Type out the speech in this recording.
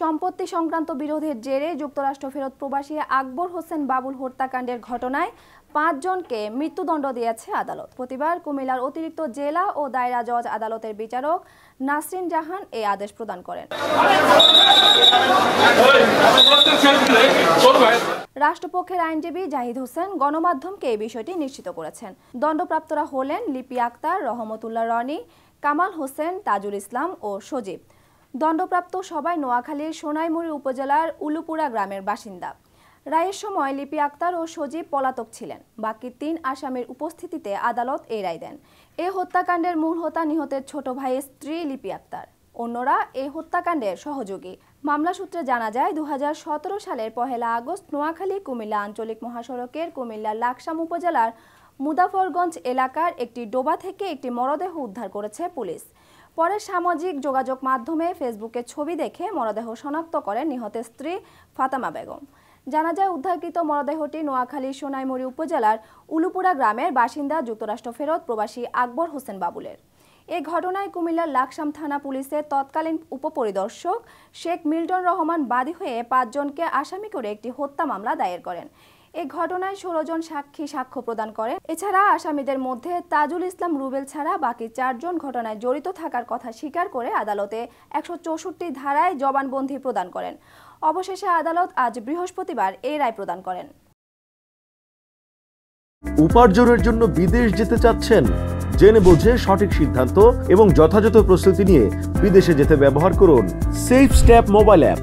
সম্পত্তি সংক্রান্ত বিরোধের জেরে যুক্তরাষ্ট্র ফেরত প্রবাসী আকবর হোসেন বাবুল হত্যাকাণ্ডের ঘটনায় পাঁচজনকে মৃত্যুদণ্ড দিয়েছে আদালত। প্রতিবার কুমিল্লার অতিরিক্ত জেলা ও দায়রা জজ আদালতের বিচারক নাসরিন জাহান এই আদেশ প্রদান করেন। রাষ্ট্রপক্ষের আইনজীবী জাহিদ হোসেন গণমাধ্যমকে এই বিষয়টি নিশ্চিত করেছেন। দণ্ডপ্রাপ্তরা হলেন লিপি আক্তার, রহমতুল্লাহ রনি, কামাল হোসেন, তাজুল ইসলাম ও সজীব। দণ্ডপ্রাপ্ত সবাই নোয়াখালীর সোনাইমুড়ি উপজেলার উলুপুরা গ্রামের বাসিন্দা। রায়ের সময় লিপি আক্তার ও সজীব পলাতক ছিলেন। বাকি তিন আসামির উপস্থিতিতে আদালত এই রায় দেন। এ হত্যাকাণ্ডের মূল হোতা নিহতের ছোট ভাইয়ের স্ত্রী লিপি আক্তার। অন্যরা এই হত্যাকাণ্ডের সহযোগী। মামলা সূত্রে জানা যায় দু হাজার সতেরো সালের পহেলা আগস্ট নোয়াখালী কুমিল্লা আঞ্চলিক মহাসড়কের কুমিল্লা লাকসাম উপজেলার মুদাফরগঞ্জ এলাকার একটি ডোবা থেকে একটি মরদেহ উদ্ধার করেছে পুলিশ। পরে সামাজিক যোগাযোগ মাধ্যমে ফেসবুকে ছবি দেখে মরদেহ শনাক্ত করেন নিহতের স্ত্রী ফাতামা বেগম। জানা যায়, উদ্ধারকৃত মরদেহটি নোয়াখালী সোনাইমুড়ি উপজেলার উলুপুরা গ্রামের বাসিন্দা যুক্তরাষ্ট্র ফেরত প্রবাসী আকবর হোসেন বাবুলের। এ ঘটনায় কুমিল্লার লাকসাম থানা পুলিশের তৎকালীন উপপরিদর্শক শেখ মিল্টন রহমান বাদী হয়ে পাঁচজনকে আসামি করে একটি হত্যা মামলা দায়ের করেন। এ ঘটনায় ষোলো জন সাক্ষী সাক্ষ্য প্রদান করেন এছাড়া আসামিদের মধ্যে তাজুল ইসলাম রুবেল ছাড়া বাকি চারজন ঘটনায় জড়িত থাকার কথা স্বীকার করে আদালতে একশো চৌষট্টি ধারায় জবানবন্দি প্রদান করেন। অবশেষে আদালত আজ বৃহস্পতিবার এই রায় প্রদান করেন। উপার্জনের জন্য বিদেশ যেতে চাচ্ছেন, জেনে বুঝে সঠিক সিদ্ধান্ত এবং যথাযথ প্রস্তুতি নিয়ে বিদেশে যেতে ব্যবহার করুন। Safe step mobile app.